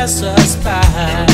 essas paz.